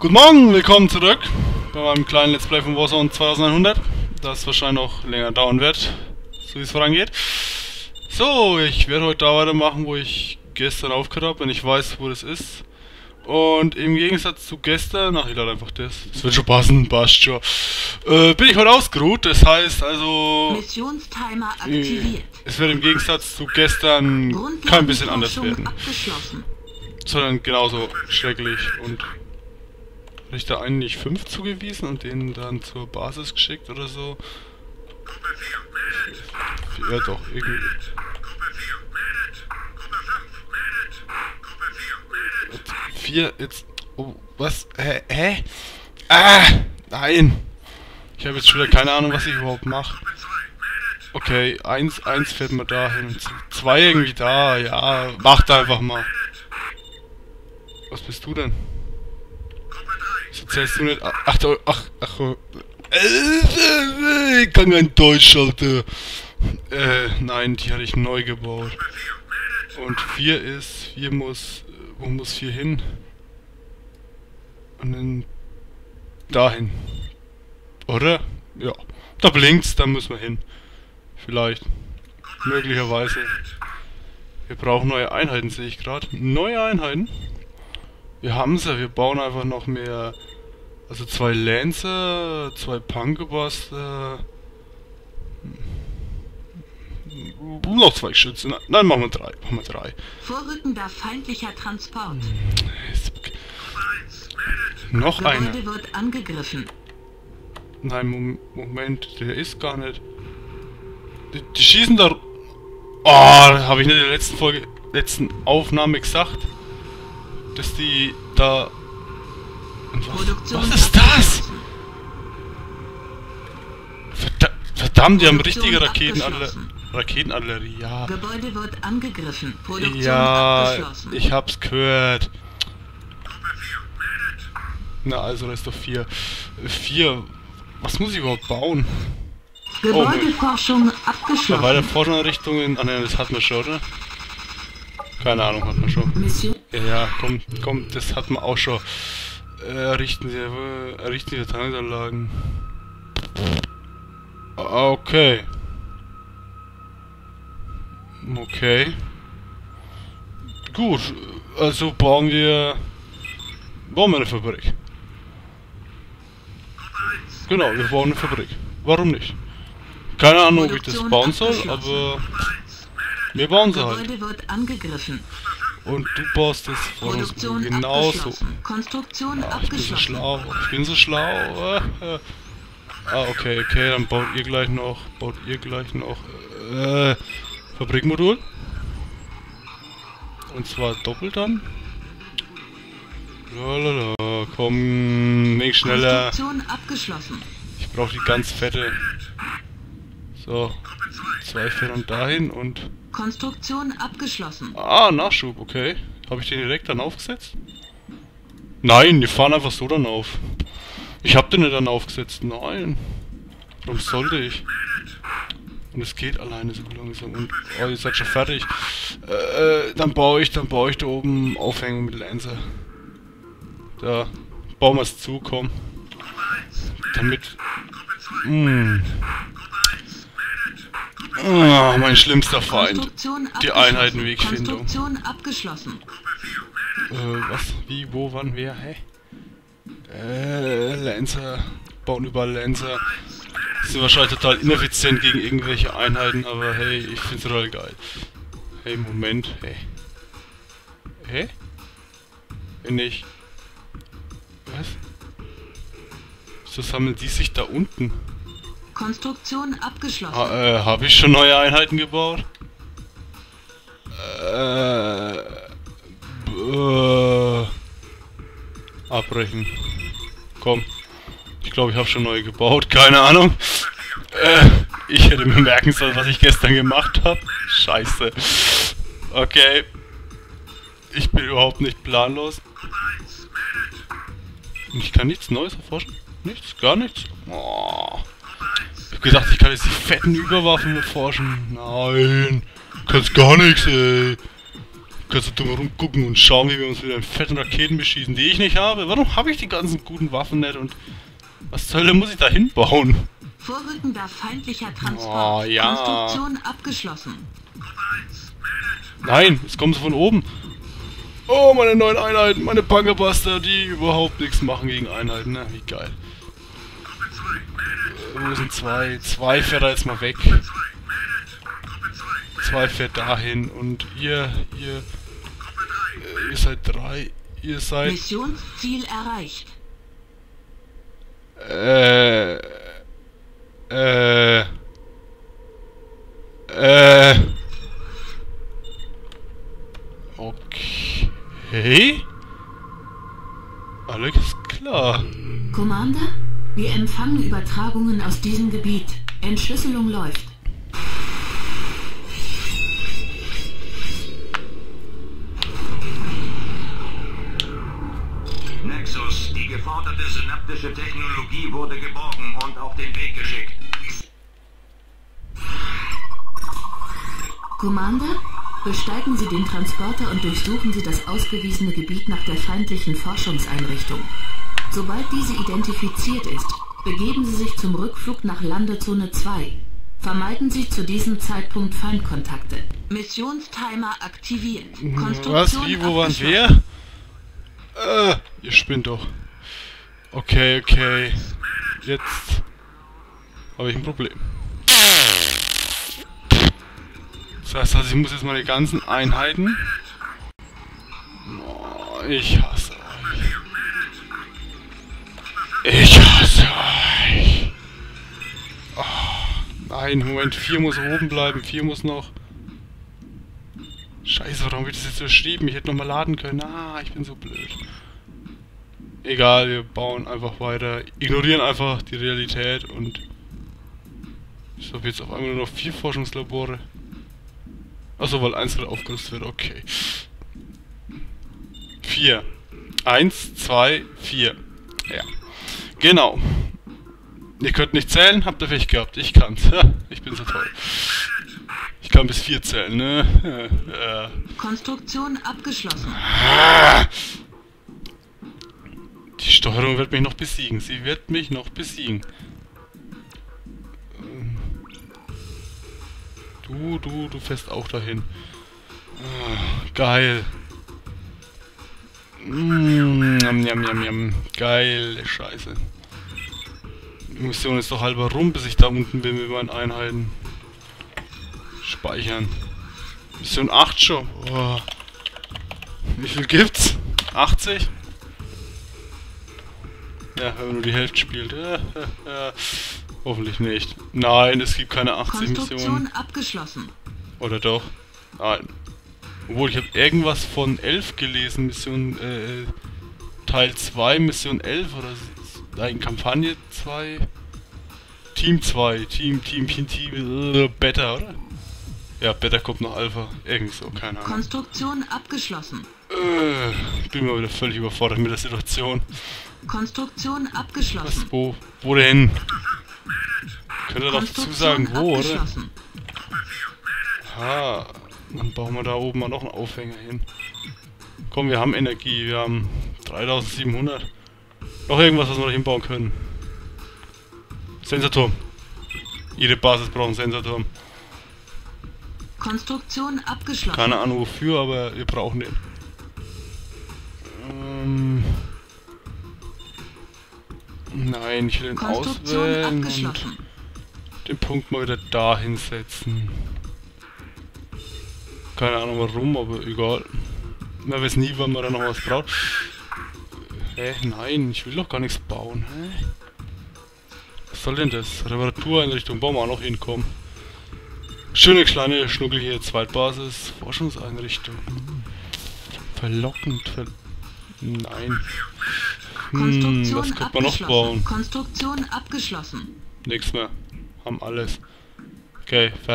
Guten Morgen, willkommen zurück bei meinem kleinen Let's Play von Warzone 2100, das wahrscheinlich noch länger dauern wird, so wie es vorangeht. So, ich werde heute da weitermachen, wo ich gestern aufgehört habe, wenn ich weiß, wo das ist. Und im Gegensatz zu gestern, ach, ich lade einfach das, das wird schon passen, passt schon, äh, bin ich heute ausgeruht, das heißt also... Missionstimer aktiviert. Es wird im Gegensatz zu gestern kein bisschen anders werden. Sondern genauso schrecklich und... Habe ich da einen nicht fünf zugewiesen und den dann zur Basis geschickt oder so? Ja doch, irgendwie... Vier, jetzt... Oh, was? Hä? Hä? Ah! Nein! Ich habe jetzt schon wieder keine Ahnung, was ich überhaupt mache. Okay, eins, eins fährt mir dahin. Zwei irgendwie da, ja. Macht einfach mal. Was bist du denn? So zählst du nicht. Ach, ach. Äh, ich kann kein Deutsch, Alter. Äh, nein, die hatte ich neu gebaut. Und vier ist, vier muss, wo muss vier hin? Und dann dahin. Oder? Ja. Da blinkt's, da müssen wir hin. Vielleicht. Möglicherweise. Wir brauchen neue Einheiten, sehe ich gerade. Neue Einheiten? Wir haben sie, wir bauen einfach noch mehr. Also zwei Lancer, zwei Punkebuster. Noch zwei Schützen. Nein, machen wir drei. Machen wir drei. Vorrückender feindlicher Transport. Noch einer. wird angegriffen. Nein, Mom Moment, der ist gar nicht. Die, die schießen da. Oh, habe ich nicht in der letzten Folge, letzten Aufnahme gesagt, dass die da. Was, was ist das? Verda verdammt, die haben richtige abgeschlossen. Raketenartillerie, ja. Gebäude wird angegriffen. Produktion Ja, abgeschlossen. ich hab's gehört. Na, also ist doch vier. Vier. Was muss ich überhaupt bauen? Gebäudeforschung Ja, abgeschlossen. weiter Forschungsrichtungen. Ah ne, das hatten wir schon, oder? Keine Ahnung, hatten wir schon. Mission Ja, ja, komm, komm, das hatten wir auch schon. Äh, errichten Sie, äh, errichten Sie Verteidigungsanlagen. Ah, Okay. Okay. Gut, also bauen wir... Bauen wir eine Fabrik. Genau, wir bauen eine Fabrik. Warum nicht? Keine Ahnung, ob ich das bauen soll, aber... Wir bauen sie halt. Gebäude wird angegriffen. Und du baust das vor uns genauso. Konstruktion Ah, ich bin so schlau. Ich bin so schlau. Ah, okay, okay, dann baut ihr gleich noch. Baut ihr gleich noch. Äh, Fabrikmodul. Und zwar doppelt dann. Lalala, komm, wenig schneller. Konstruktion abgeschlossen. Ich brauche die ganz fette. So. Zwei Federn dahin und. Konstruktion abgeschlossen. Ah, Nachschub, okay. Habe ich den direkt dann aufgesetzt? Nein, die fahren einfach so dann auf. Ich habe den nicht dann aufgesetzt. Nein. Warum sollte ich? Und es geht alleine so langsam. Und oh, ihr seid schon fertig. Äh, dann baue ich, dann baue ich da oben Aufhängung mit Lancer. Da bauen wir es zu, komm. Damit. Mh. Ah, mein schlimmster Feind. Die. Einheitenwegfindung. Konstruktion abgeschlossen. Äh, was? Wie? Wo? Wann? Wer? Hä? Äh, Lancer. Bauen überall Lancer. Sind wahrscheinlich total ineffizient gegen irgendwelche Einheiten, aber hey, ich find's total geil. Hey, Moment. Hey. Hä? Wenn ich... Was? Wieso sammeln die sich da unten? Konstruktion abgeschlossen. Ha, äh, habe ich schon neue Einheiten gebaut? Äh, äh, abbrechen. Komm. Ich glaube, ich habe schon neue gebaut. Keine Ahnung. Äh, ich hätte mir merken sollen, was ich gestern gemacht habe. Scheiße. Okay. Ich bin überhaupt nicht planlos. Ich kann nichts Neues erforschen? Nichts? Gar nichts? Oh. Ich hab gedacht, ich kann jetzt die fetten Überwaffen erforschen. Nein. Du kannst gar nichts, ey. Du kannst du dumm rumgucken und schauen, wie wir uns wieder in fetten Raketen beschießen, die ich nicht habe. Warum habe ich die ganzen guten Waffen nicht und was zur Hölle muss ich da hinbauen? Vorrückender feindlicher Transport. Oh, ja. Konstruktion abgeschlossen. Nein, jetzt kommen sie von oben. Oh, meine neuen Einheiten, meine Bunkerbuster, die überhaupt nichts machen gegen Einheiten. Na, wie geil. Äh, Wo sind zwei? Zwei fährt er jetzt mal weg. Zwei fährt dahin und ihr, ihr, äh, ihr seid drei. Ihr seid, Missionsziel erreicht. äh, äh, äh, okay. Alles klar. Commander, wir empfangen Übertragungen aus diesem Gebiet. Entschlüsselung läuft. Nexus, die geforderte synaptische Technologie wurde geborgen und auf den Weg geschickt. Commander, besteigen Sie den Transporter und durchsuchen Sie das ausgewiesene Gebiet nach der feindlichen Forschungseinrichtung. Sobald diese identifiziert ist, begeben Sie sich zum Rückflug nach Landezone 2. Vermeiden Sie zu diesem Zeitpunkt Feindkontakte. Missionstimer aktiviert. Was? Wie? Wo waren wir? Äh, ihr spinnt doch. Okay, okay. Jetzt habe ich ein Problem. Das heißt also, ich muss jetzt meine ganzen Einheiten... Oh, ich hasse Ich hasse euch. Oh, nein, Moment, 4 muss oben bleiben, 4 muss noch... Scheiße, warum wird das jetzt so geschrieben? Ich hätte nochmal laden können. Ah, ich bin so blöd. Egal, wir bauen einfach weiter. Ignorieren einfach die Realität und... Ich habe jetzt auf einmal nur noch vier Forschungslabore. Achso, weil eins wieder aufgerüstet wird, okay. Vier. Eins, zwei, vier. Ja. Genau. Ihr könnt nicht zählen, habt ihr vielleicht gehabt. Ich kann's. ich bin so toll. Ich kann bis vier zählen, ne? Äh. Konstruktion abgeschlossen. Die Steuerung wird mich noch besiegen. Sie wird mich noch besiegen. Du, du, du fährst auch dahin. Ah, geil. Mm, yam, yam, yam, yam. Geile Scheiße. Die Mission ist doch halber rum, bis ich da unten bin mit meinen Einheiten. Speichern. Mission 8 schon. Boah. Wie viel gibt's? 80? Ja, wenn man nur die Hälfte spielt. Hoffentlich nicht. Nein, es gibt keine 80 Konstruktion Missionen. abgeschlossen. Oder doch? Nein. Obwohl, ich habe irgendwas von 11 gelesen. Mission, äh, Teil 2, Mission 11 oder... Nein, Kampagne 2... Team 2, Team, Team, Team, Team, äh, Beta, oder? Ja, Beta kommt nach Alpha. Irgend so, keine Ahnung. Konstruktion abgeschlossen. Äh, bin mal wieder völlig überfordert mit der Situation. Konstruktion Was, abgeschlossen. wo, wo denn? Könnt ihr doch dazu Konstruktion sagen, wo, oder? Ah, dann bauen wir da oben mal noch einen Aufhänger hin. Komm, wir haben Energie, wir haben 3700. Noch irgendwas, was wir da hinbauen können. Sensorturm. Jede Basis braucht einen Sensorturm. Konstruktion abgeschlossen. Keine Ahnung wofür, aber wir brauchen den. Ähm Nein, ich will den auswählen und den Punkt mal wieder da hinsetzen. Keine Ahnung warum, aber egal. Man weiß nie, wann man da noch was braucht. Hä? Nein, ich will doch gar nichts bauen. Hä? Was soll denn das? Reparatureinrichtung, bauen wir auch noch hinkommen. Schöne kleine, schnuckelige Zweitbasis, Forschungseinrichtung. Verlockend, ver Nein. Hm, Konstruktion was könnte man noch bauen? Konstruktion abgeschlossen. Nichts mehr. Haben alles. Okay, fertig.